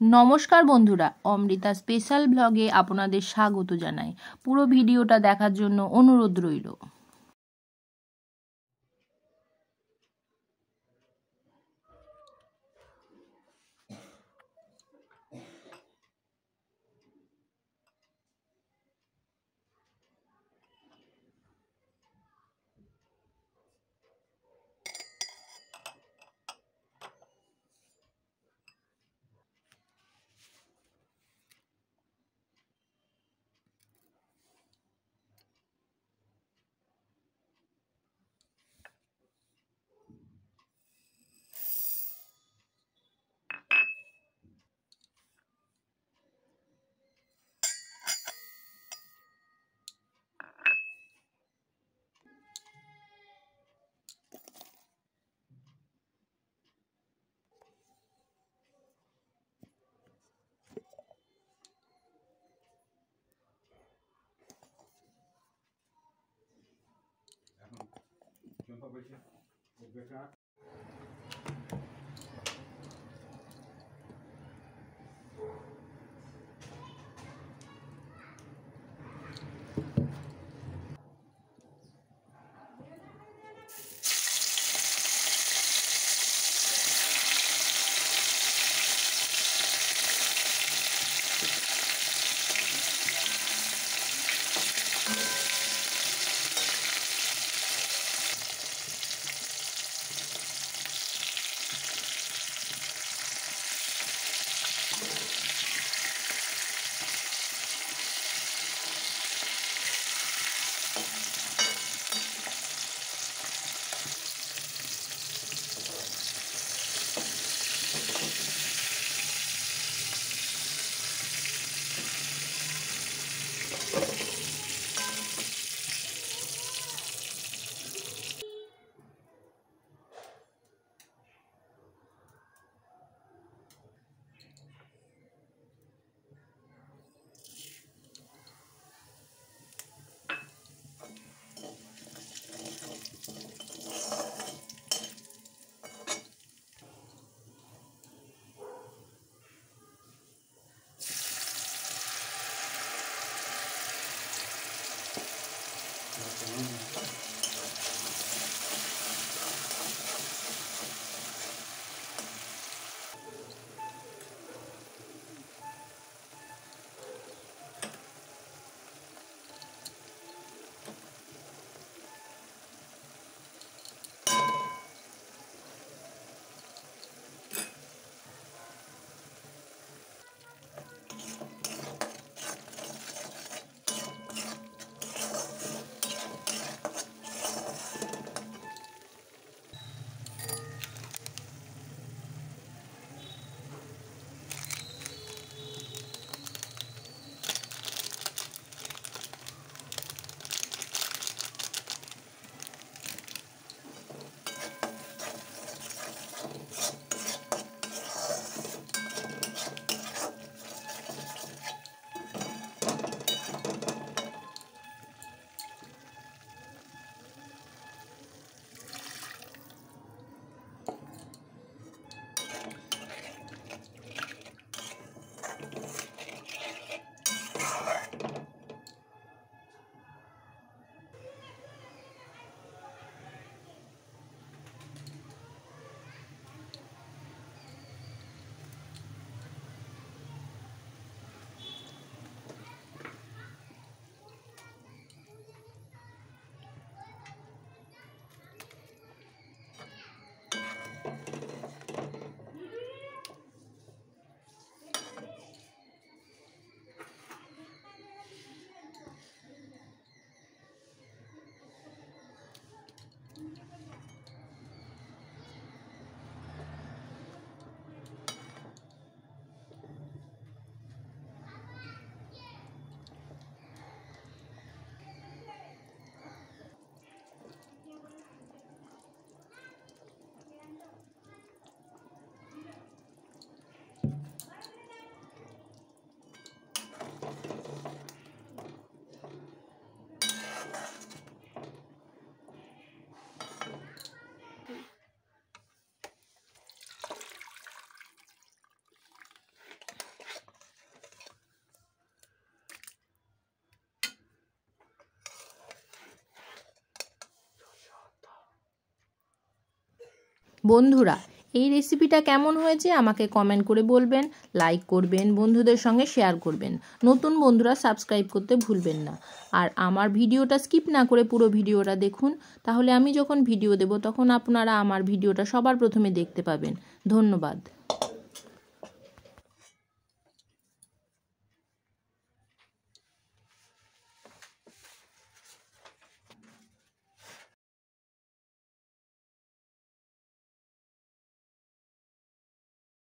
নমস্কার বন্ধুরা অমৃতা স্পেশাল ব্লগে আপনাদের স্বাগত জানাই। পুরো ভিডিওটা দেখার জন্য অনুরোধ রইল। 回去，你 khác বন্ধুরা, এই রেসিপিটা কেমন হয়েছে আমাকে কমেন্ট করে বলবেন লাইক করবেন, বন্ধুদের সঙ্গে শেয়ার করবেন। নতুন বন্ধুরা সাবস্ক্রাইব করতে ভুলবেন না। আর আমার ভিডিওটা স্কিপ না করে পুরো ভিডিওটা দেখুন, তাহলে আমি যখন ভিডিও দেব, তখন আপনারা আমার ভিডিওটা সবার প্রথমে দেখতে পাবেন। ধন্যবাদ।